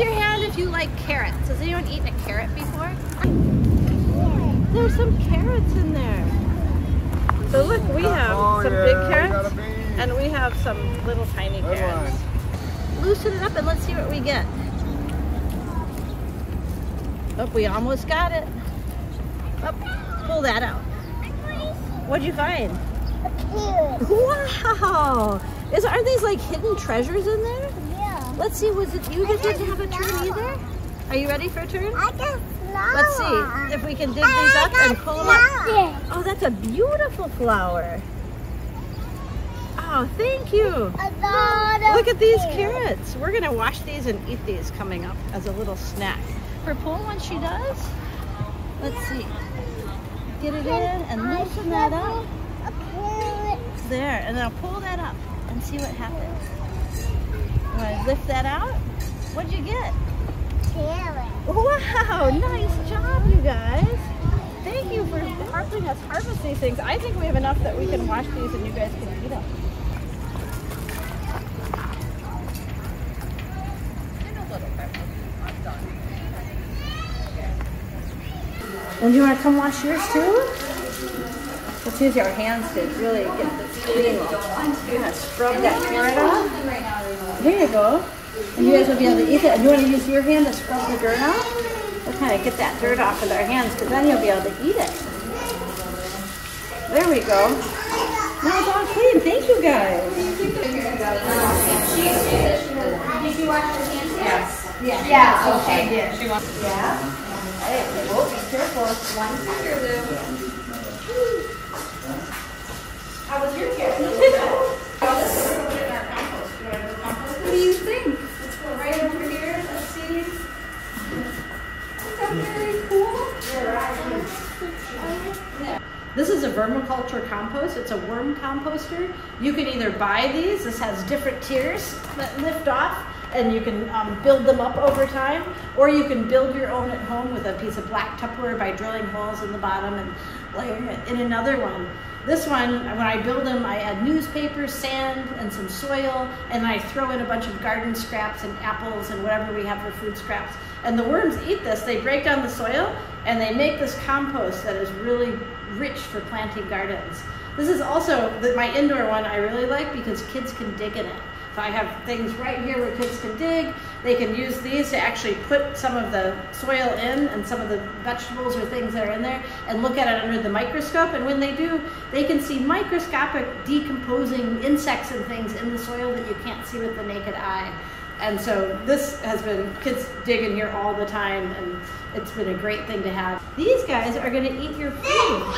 your hand if you like carrots. Has anyone eaten a carrot before? There's some carrots in there. So look, we have oh, some yeah, big carrots and we have some little tiny Good carrots. One. Loosen it up and let's see what we get. Oh, we almost got it. Oh, pull that out. What'd you find? Wow! Is, aren't these like hidden treasures in there? Let's see. Was it you that didn't have a turn either? Are you ready for a turn? I got flower. Let's see if we can dig these up and pull them up. Oh, that's a beautiful flower. Oh, thank you. Look at these carrots. We're gonna wash these and eat these coming up as a little snack. For Pool when she does. Let's see. Get it in and loosen that up. There, and now pull that up and see what happens. You wanna lift that out? What'd you get? Carrot. Wow, nice job, you guys. Thank you for helping us harvest these things. I think we have enough that we can wash these and you guys can eat them. And you want to come wash yours too? Let's use your hands to really get this clean. To scrub that carrot off. There you go. And you guys will be able to eat it. And you want to use your hand to scrub the dirt off? We'll kind of get that dirt off with our hands because then you'll be able to eat it. There we go. Now it's all clean. Thank you guys. Yes. Yeah, Yeah. okay. She wants Hey, oh, be careful. One finger there. How was your carrot? This is a vermiculture compost. It's a worm composter. You can either buy these. This has different tiers that lift off and you can um, build them up over time or you can build your own at home with a piece of black Tupperware by drilling holes in the bottom and layering it in another one. This one, when I build them, I add newspaper, sand, and some soil, and I throw in a bunch of garden scraps and apples and whatever we have for food scraps. And the worms eat this. They break down the soil and they make this compost that is really rich for planting gardens. This is also the, my indoor one I really like because kids can dig in it. So I have things right here where kids can dig. They can use these to actually put some of the soil in and some of the vegetables or things that are in there and look at it under the microscope. And when they do, they can see microscopic decomposing insects and things in the soil that you can't see with the naked eye. And so this has been, kids dig in here all the time and it's been a great thing to have. These guys are gonna eat your food.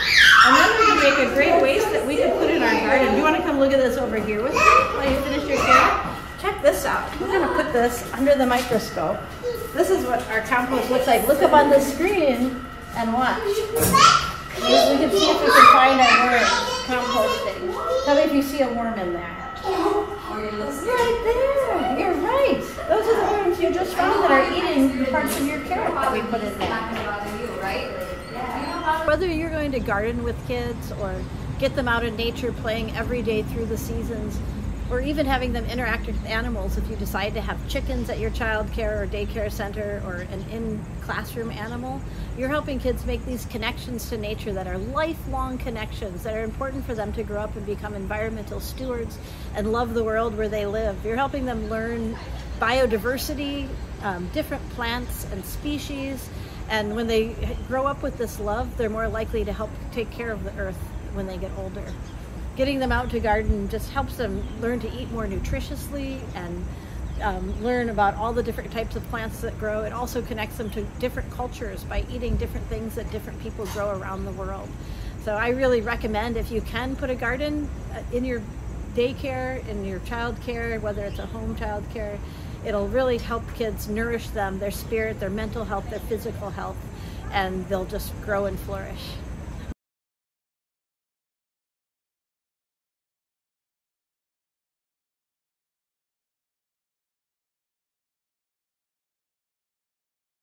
And then we can make a great waste that we can put in our garden. Do you wanna come look at this over here with me while you finish your carrot? Check this out. We're gonna put this under the microscope. This is what our compost looks like. Look up on the screen and watch. We we can see if we can find our worm composting. Tell me if you see a worm in there. Right there. You're right. Those are the worms you just found that are eating the parts of your carrot that we put in there. Whether you're going to garden with kids or get them out in nature playing every day through the seasons, or even having them interact with animals if you decide to have chickens at your child care or daycare center or an in-classroom animal, you're helping kids make these connections to nature that are lifelong connections that are important for them to grow up and become environmental stewards and love the world where they live. You're helping them learn biodiversity, um, different plants and species, and when they grow up with this love, they're more likely to help take care of the earth when they get older. Getting them out to garden just helps them learn to eat more nutritiously and um, learn about all the different types of plants that grow. It also connects them to different cultures by eating different things that different people grow around the world. So I really recommend if you can put a garden uh, in your daycare, in your child care, whether it's a home child care, it'll really help kids nourish them, their spirit, their mental health, their physical health, and they'll just grow and flourish.